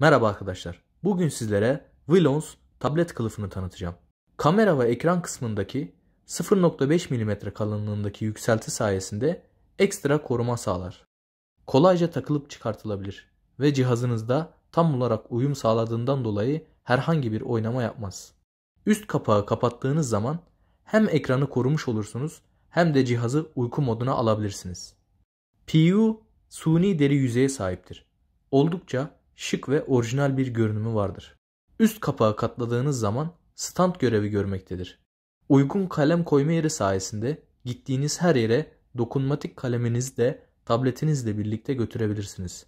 Merhaba arkadaşlar. Bugün sizlere Willows tablet kılıfını tanıtacağım. Kamera ve ekran kısmındaki 0.5 mm kalınlığındaki yükselti sayesinde ekstra koruma sağlar. Kolayca takılıp çıkartılabilir ve cihazınızda tam olarak uyum sağladığından dolayı herhangi bir oynama yapmaz. Üst kapağı kapattığınız zaman hem ekranı korumuş olursunuz hem de cihazı uyku moduna alabilirsiniz. PU suni deri yüzeye sahiptir. Oldukça şık ve orijinal bir görünümü vardır. Üst kapağı katladığınız zaman stand görevi görmektedir. Uygun kalem koyma yeri sayesinde gittiğiniz her yere dokunmatik kaleminizi de tabletinizle birlikte götürebilirsiniz.